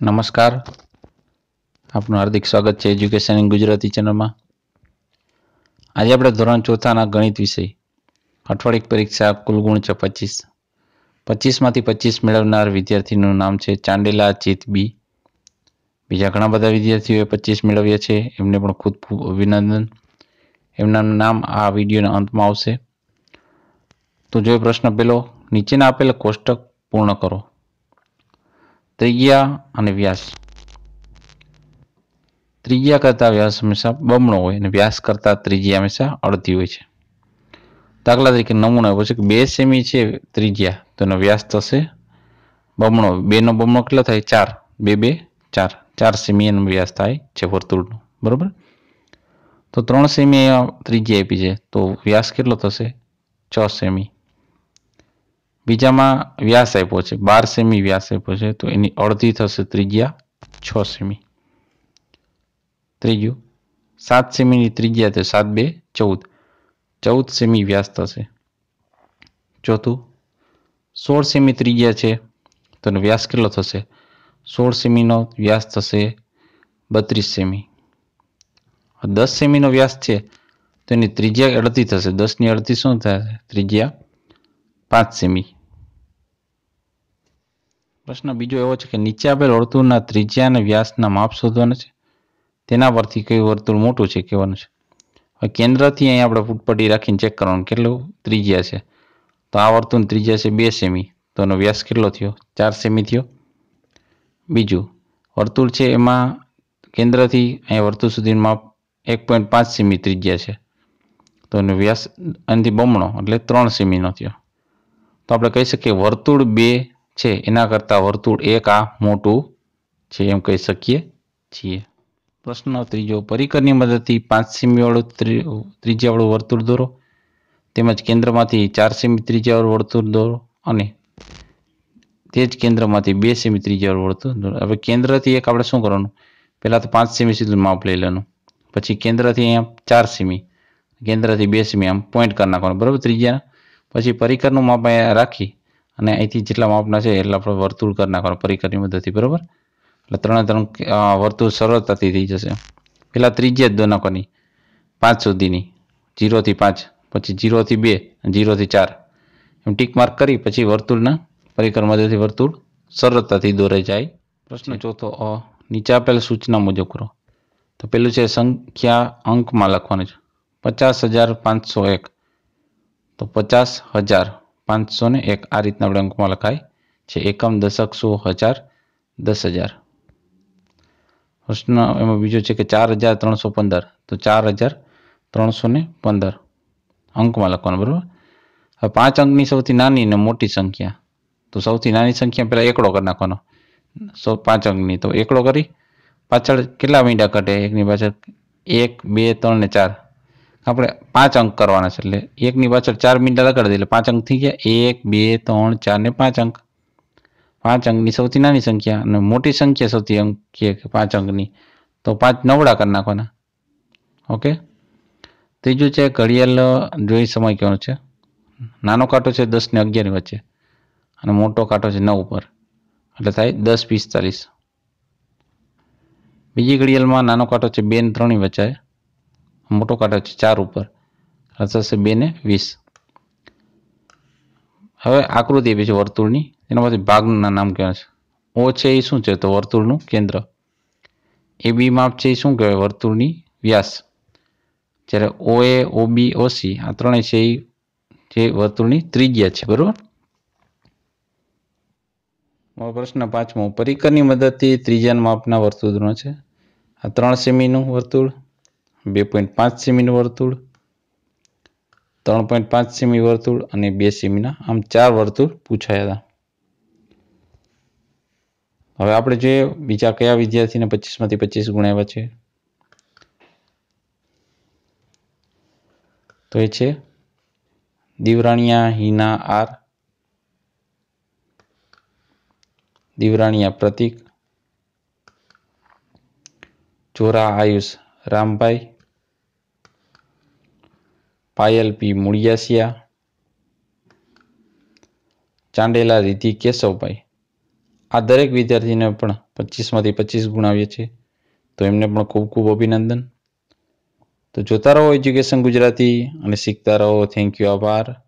નમસ્કાર. આપનું હાર્દિક સ્વાગત છે એજ્યુકેશન ઇન ગુજરાતી ચેનલમાં. આજે આપણે ધોરણ ચોથાના ગણિત વિષય, અઠવાડિક પરીક્ષા કુલ ગુણ છે પચીસ. પચીસમાંથી પચીસ મેળવનાર વિદ્યાર્થીનું નામ છે ચાંડેલા ચિત બી. બીજા ઘણા બધા વિદ્યાર્થીઓએ પચીસ મેળવ્યા છે, એમને પણ ખૂબ ખૂબ અભિનંદન. એમનાનું નામ આ વિડીયોના અંતમાં આવશે. તો જો પ્રશ્ન પેલો, નીચેના આપેલ કોષ્ટક પૂર્ણ કરો. ત્રિજ્યા અને વ્યાસ. ત્રિજ્યા કરતા વ્યાસ હંમેશા બમણો હોય અને વ્યાસ કરતા ત્રિજ્યા હંમેશા અડધી હોય છે. દાખલા તરીકે નમૂનો એવો છે કે બે સેમી છે ત્રિજ્યા. તો એનો વ્યાસ થશે બમણો. બેનો બમણો કેટલો થાય? ચાર. બે બે, ચાર. ચાર સેમી એનો વ્યાસ થાય છે વર્તુળનો. બરાબર? તો ત્રણ સેમી ત્રિજ્યા આપી છે. તો વ્યાસ કેટલો થશે? છ સેમી. બીજામાં વ્યાસ આપ્યો છે, બાર સેમી વ્યાસ આપ્યો છે, તો એની અડધી થશે ત્રિજ્યા છ સેમી. ત્રીજું, સાત સેમીની ત્રિજ્યા તો સાત બે ચૌદ. ચૌદ સેમી વ્યાસ થશે. ચોથું, સોળ સેમી ત્રિજ્યા છે તો એનો વ્યાસ કેટલો થશે? સોળ સેમીનો વ્યાસ થશે બત્રીસ સેમી. દસ સેમીનો વ્યાસ છે, તો એની ત્રિજ્યા અડધી થશે. દસની અડધી શું થશે ત્રિજ્યા પાંચ સેમી. પ્રશ્ન બીજો એવો છે કે નીચે આપેલ વર્તુળના ત્રિજ્યા અને વ્યાસના માપ શોધવાના છે. તેના પરથી કયું વર્તુળ મોટું છે કહેવાનું છે. હવે કેન્દ્રથી અહીં આપણે ફૂટપટ્ટી રાખીને ચેક કરવાનું કેટલું ત્રિજ્યા છે. તો આ વર્તુળ ત્રિજ્યા છે બે સેમી. તો એનો વ્યાસ કેટલો થયો? ચાર સેમી થયો. બીજું, વર્તુળ છે એમાં કેન્દ્રથી અહીંયા વર્તુળ સુધીનું માપ એક પોઈન્ટ પાંચ સેમી ત્રિજ્યા છે. તો એનો વ્યાસ અહીંથી બમણો, એટલે ત્રણ સેમીનો થયો. તો આપણે કહી શકીએ વર્તુળ બે છે. એના કરતાં વર્તુળ એક, આ મોટું છે એમ કહી શકીએ છીએ. પ્રશ્ન ત્રીજો, પરિકરની મદદથી પાંચ સીમીવાળું ત્રિજ્યાવાળું વર્તુળ દોરો. તેમજ કેન્દ્રમાંથી ચાર સીમી ત્રિજ્યાવાળું વર્તુળ દોરો અને તે જ કેન્દ્રમાંથી બે સેમી ત્રિજ્યાવાળું વર્તુળ દોરો. હવે કેન્દ્રથી એક આપણે શું કરવાનું? પહેલાં તો પાંચ સેમી સુધી માપ લઈ લેવાનું. પછી કેન્દ્રથી અહીંયા ચાર સેમી, કેન્દ્રથી બે સેમી આમ પોઈન્ટ કરી નાખવાનું. બરાબર? ત્રિજ્યાના. પછી પરિકરનું માપ અહીંયા રાખી અને અહીંથી જેટલા માપના છે એટલા આપણે વર્તુળ કરી નાખવાનું પરિકરની મદદથી બરાબર? એટલે ત્રણે ત્રણ વર્તુળ સરળતાથી થઈ જશે. પહેલાં ત્રિજ્યા જ દો નાખવાની પાંચ સુધીની. જીરોથી પાંચ પછી જીરોથી બે જીરોથી ચાર. એમ ટીક માર્ક કરી પછી વર્તુળના પરિકર મદદથી વર્તુળ સરળતાથી દોરાઈ જાય. પ્રશ્ન ચોથો અ નીચે આપેલ સૂચના મુજબ કરો. તો પેલું છે સંખ્યા અંકમાં લખવાનું છે. પચાસ હજાર પાંચસો એક. તો પચાસ હજાર પાંચસો ને એક. આ રીતના આપણે અંકમાં લખાય છે. એકમ દશક સો હજાર દસ હજાર. પ્રશ્ન એમાં બીજો છે કે ચાર હજાર ત્રણસો પંદર. તો ચાર હજાર ત્રણસો ને પંદર. અંકમાં લખવાનું, બરાબર? હવે પાંચ અંકની સૌથી નાની ને મોટી સંખ્યા. તો સૌથી નાની સંખ્યા પહેલાં એકડો કરી નાખવાનો. સો પાંચ અંકની. તો એકડો કરી. પાછળ કેટલા મીંડા કટે એકની પાછળ એક, બે, ત્રણ ને ચાર. આપણે પાંચ અંક કરવાના છે એટલે એકની પાછળ ચાર મિનિટ લગાડી દે પાંચ અંક થઈ ગયા એક, બે, ત્રણ, ચાર ને પાંચ અંક. પાંચ અંકની સૌથી નાની સંખ્યા અને મોટી સંખ્યા સૌથી અંક કે પાંચ અંકની. તો પાંચ નવડા કરી નાખવાના. ઓકે? ત્રીજું છે ઘડિયાળ જોઈ સમય કહેવાનો છે? નાનો કાંટો છે દસ ને અગિયારની વચ્ચે અને મોટો કાંટો છે નવ ઉપર. એટલે થાય દસ, પિસ્તાલીસ. બીજી ઘડિયાળમાં નાનો કાંટો છે બે ને ત્રણની વચ્ચે. મોટો કાંટો છે, ચાર ઉપર. થશે બે ને વીસ. હવે આકૃતિ આપી છે વર્તુળની. એનામાંથી ભાગના નામ કહેવાય છે. ઓ છે એ શું છે? તો વર્તુળનું કેન્દ્ર. એ બી માપ છે એ શું કહેવાય? વર્તુળની વ્યાસ. જ્યારે ઓ એ, ઓ બી ઓસી આ ત્રણેય છે એ જે વર્તુળની ત્રિજ્યા છે. બરાબર? પ્રશ્ન પાંચમો. પરિકરની મદદથી ત્રિજ્યાના માપના વર્તુળનો છે. આ ત્રણ સેમીનું વર્તુળ. બે પોઈન્ટ પાંચ સેમીનું વર્તુળ, ત્રણ પોઈન્ટ પાંચ સેમી વર્તુળ અને બે સેમીના આમ ચાર વર્તુળ પૂછાયા હતા. હવે આપણે જોઈએ બીજા કયા વિદ્યાર્થીને પચીસમાંથી પચીસ ગુણ આવ્યા છે? તો એ છે દીવરાણિયા હિના આર, દીવરાણિયા પ્રતિક, ચોરા આયુષ રામભાઈ પાયલ પી મુળિયાસિયા. ચાંડેલા રિધિ કેશવભાઈ. આ દરેક વિદ્યાર્થીને પણ પચીસમાંથી પચીસ ગુણ આવીએ છીએ. તો એમને પણ ખૂબ ખૂબ અભિનંદન. તો જોતા રહો એજ્યુકેશન ગુજરાતી અને શીખતા રહો. થેન્ક યુ આભાર.